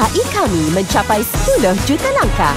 KAI kami mencapai 10 juta langkah.